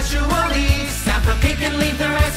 casually. Snap a pic and leave the rest.